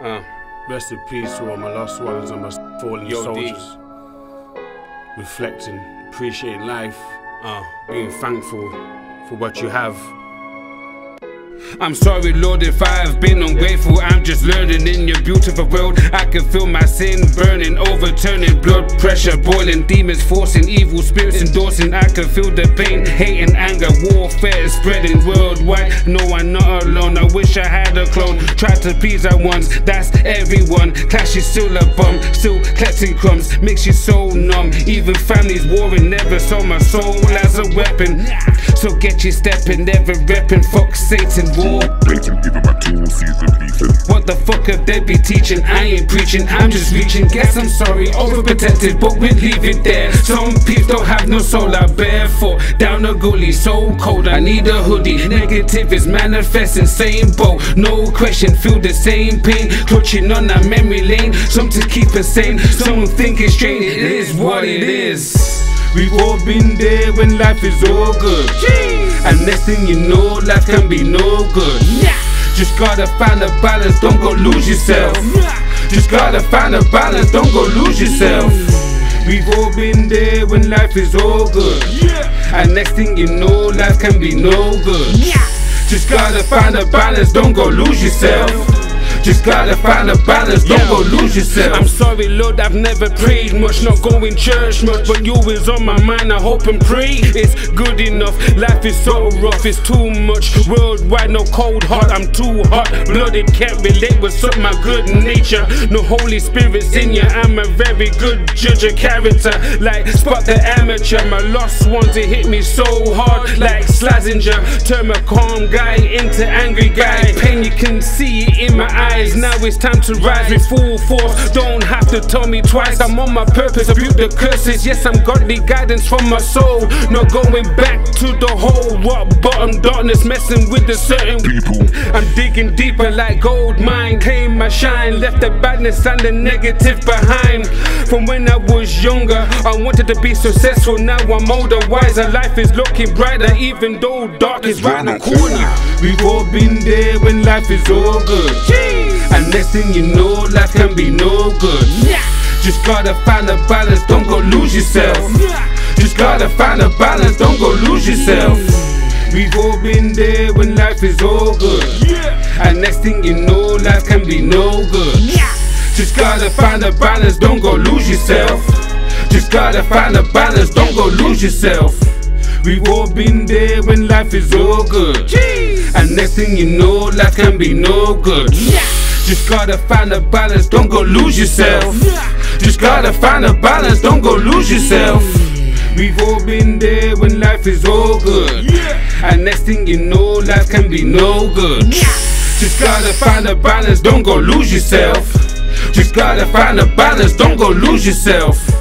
Uh, Rest in peace to all my lost ones and my fallen Yo, D. soldiers. Reflecting, appreciating life, uh. being thankful for what you have. I'm sorry, Lord, if I've been ungrateful. I'm just learning in your beautiful world. I can feel my sin burning, overturning, blood pressure boiling, demons forcing, evil spirits endorsing. I can feel the pain, hate, and anger, warfare spreading worldwide. No, I'm not alone. I wish I had a clone. Try to please at once, that's everyone. Clash is still a bum, still collecting crumbs, makes you so numb. Even families warring, never saw my soul as a weapon. So get you stepping, never repping. Fuck Satan, war. Blatant, even my tools season beefing. What the fuck have they be teaching? I ain't preaching, I'm just reaching. Guess I'm sorry, overprotected, but we leave it there. Some people don't have no soul, I barefoot down the gully, so cold. I need a hoodie. Negative is manifesting, same boat, no question. Feel the same pain, clutching on that memory lane. Some to keep us sane, some think it's strange. It is what it is. We've all been there when life is all good. And next thing you know, life can be no good. Just gotta find a balance, don't go lose yourself. Just gotta find a balance, don't go lose yourself. We've all been there when life is all good. And next thing you know, life can be no good. Just gotta find a balance, don't go lose yourself. Just gotta find a balance, don't go lose yourself. I'm sorry, Lord, I've never prayed much, not going church much, but you is on my mind. I hope and pray it's good enough. Life is so rough, it's too much. Worldwide, no cold heart, I'm too hot blooded, can't relate with some my good nature. No Holy Spirit's in ya. I'm a very good judge of character. Like spot the amateur, my lost ones, it hit me so hard, like Slazenger. Turn a calm guy into angry guy. Pain, can see it in my eyes. Now it's time to rise with full force. Don't have to tell me twice. I'm on my purpose, rebuke the curses. Yes, I'm godly guidance from my soul. Not going back to the hole. What bottom darkness messing with the certain People. I'm digging deeper like gold mine. Came my shine, left the badness and the negative behind. From when I was younger, I wanted to be successful. Now I'm older, wiser. Life is looking brighter, even though dark is right in the corner. We've all been there when life is all good. And next thing you know, life can be no good. Just gotta find a balance, don't go lose yourself. Just gotta find a balance, don't go lose yourself. We've all been there when life is all good. And next thing you know, life can be no good. Just gotta find a balance, don't go lose yourself. Just gotta find a balance, don't go lose yourself. We've all been there when life is all good. And next thing you know, life can be no good. Just gotta find a balance, don't go lose yourself. Just gotta find a balance, don't go lose yourself. We've all been there when life is all good. And next thing you know, life can be no good. Just gotta find a balance, don't go lose yourself. Just gotta find a balance, don't go lose yourself.